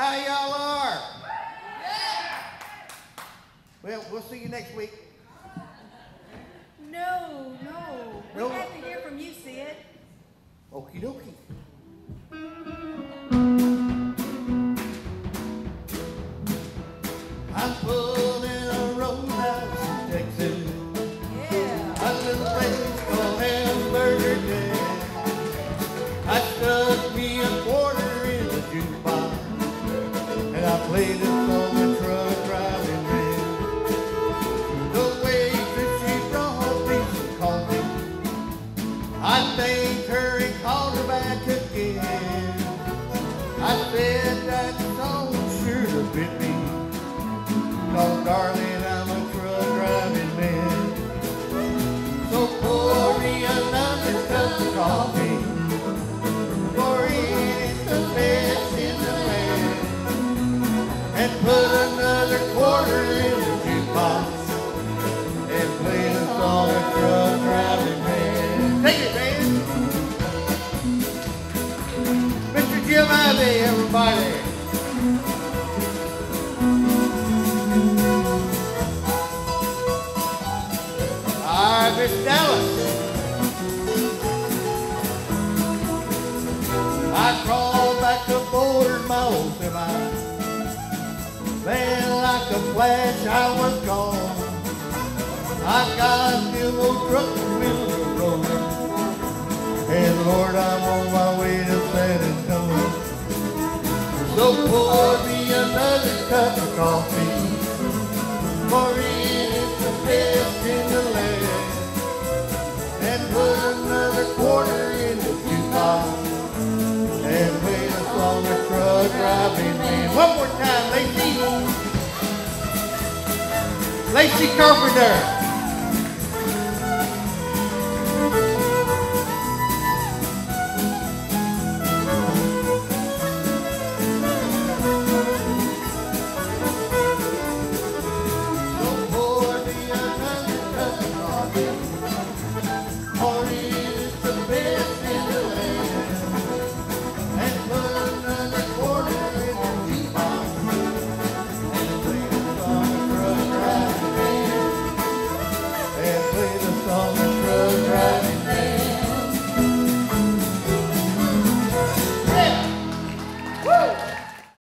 how y'all are. Well, we'll see you next week. No, no. We No? have to hear from you, Sid. Okie dokie. I'm pulling a roadhouse in Texas. Yeah. A little place called Hamburger Dan. I stuck me a quarter I think Terry called her back again. I said that song fit me, 'cause darling, I crawled back to board my old semi. Then like a flash I was gone. I got the old truck wheels are rolling. And Lord, I'm on my way to San Antonio. So pour me another cup of coffee. For it is the best in the land. And put another quarter in the jukebox. And play the song of truck driving man. One more time, Lacey. Lacey Carpenter.